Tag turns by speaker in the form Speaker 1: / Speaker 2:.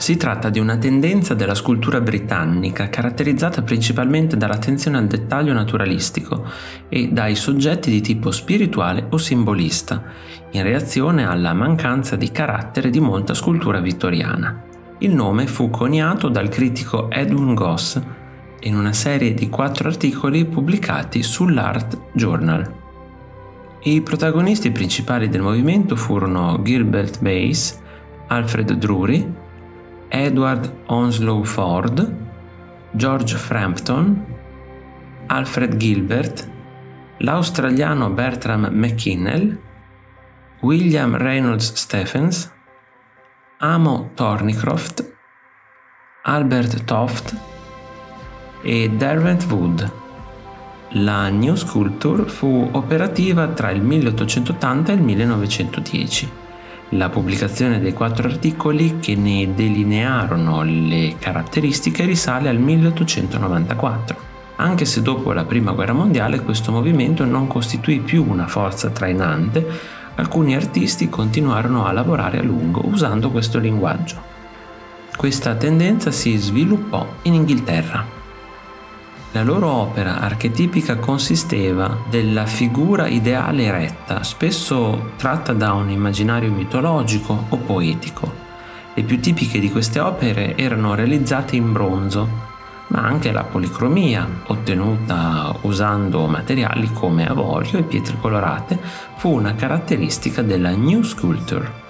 Speaker 1: Si tratta di una tendenza della scultura britannica caratterizzata principalmente dall'attenzione al dettaglio naturalistico e dai soggetti di tipo spirituale o simbolista, in reazione alla mancanza di carattere di molta scultura vittoriana. Il nome fu coniato dal critico Edwin Goss in una serie di quattro articoli pubblicati sull'Art Journal. I protagonisti principali del movimento furono Gilbert Bass, Alfred Drury, Edward Onslow Ford, George Frampton, Alfred Gilbert, l'australiano Bertram McKinnell, William Reynolds Stephens, Amo Thornycroft, Albert Toft e Derwent Wood. La New Sculpture fu operativa tra il 1880 e il 1910. La pubblicazione dei quattro articoli che ne delinearono le caratteristiche risale al 1894, anche se dopo la Prima Guerra Mondiale questo movimento non costituì più una forza trainante, alcuni artisti continuarono a lavorare a lungo usando questo linguaggio. Questa tendenza si sviluppò in Inghilterra. La loro opera archetipica consisteva della figura ideale eretta, spesso tratta da un immaginario mitologico o poetico. Le più tipiche di queste opere erano realizzate in bronzo, ma anche la policromia, ottenuta usando materiali come avorio e pietre colorate, fu una caratteristica della New Sculpture.